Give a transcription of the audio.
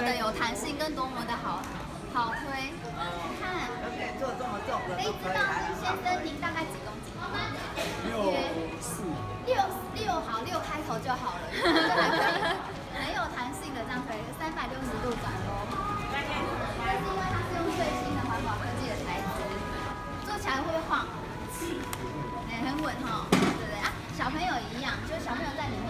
的有弹性跟多么的好好推。看。可以做这么重可以知道先先登您大概几公斤约六。六好六开头就好了这还可以很有弹性的这样推三百六十度转哦但是因为它是用最新的环保科技的材质坐起来会晃？哎很稳哈对对？啊小朋友一样就是小朋友在里面